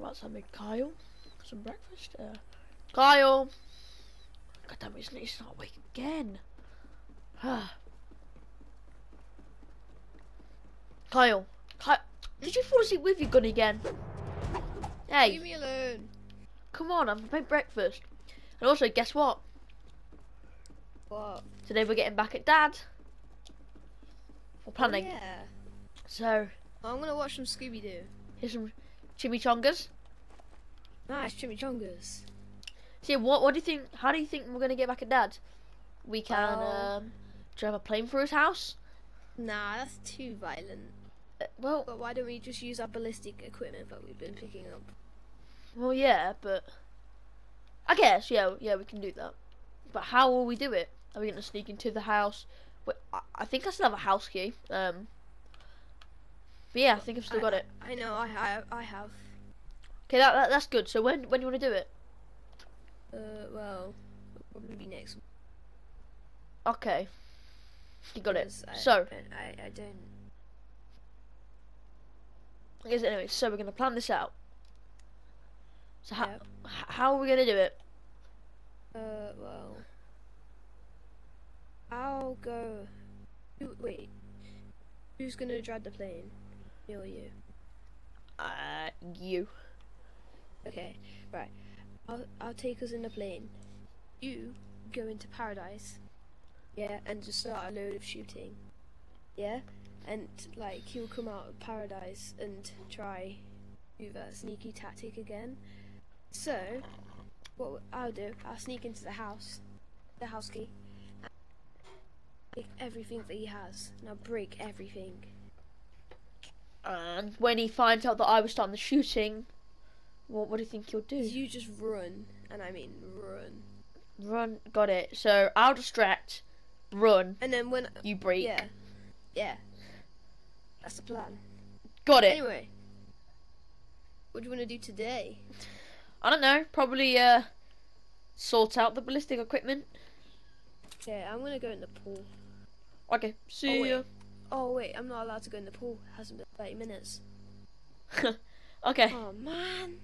Right, so I made Kyle some breakfast. Uh, Kyle! God damn it, he's- he's not awake again. Ah. Kyle! Kyle! Did you fall asleep with your gun again? Hey, Leave me alone. come on, I've made breakfast. And also, guess what? What? Today we're getting back at Dad. We're Oh, planning. yeah. So, I'm gonna watch some Scooby Doo. here's some chimichangas. Nice chimichangas. See, what what do you think? How do you think we're gonna get back at Dad? We can Oh. um, drive a plane through his house. Nah, that's too violent. Uh, well, But why don't we just use our ballistic equipment that we've been picking up? well, yeah, but I guess yeah, yeah, we can do that. But how will we do it? Are we gonna sneak into the house? Wait, I, I think I still have a house key. Um, but yeah, I think I've still I- got it. I know, I I, I have. Okay, that, that that's good. So when when do you want to do it? Uh, well, probably be next. Okay, you got it. I, So I, I, I don't. I guess anyway. So we're gonna plan this out. So how Yep. how are we gonna do it? Uh, well, I'll go. Wait, who's gonna drive the plane? Or you? Uh, you. Okay, right. I'll I'll take us in the plane. You go into paradise. Yeah, and just start a load of shooting. Yeah, and like he'll come out of paradise and try do that sneaky tactic again. So, what I'll do, I'll sneak into the house, the house key, take everything that he has. and I'll break everything. And when he finds out that I was starting the shooting, what what do you think he'll do? You just run, and I mean run. Run. Got it. So I'll distract. Run. And then when You break. Yeah. Yeah. That's the plan. Got it. Anyway. What do you want to do today? I don't know. Probably uh, sort out the ballistic equipment. Okay, I'm gonna go in the pool. Okay. See Oh, ya. Oh wait, I'm not allowed to go in the pool. It hasn't been 30 minutes. okay. Oh man.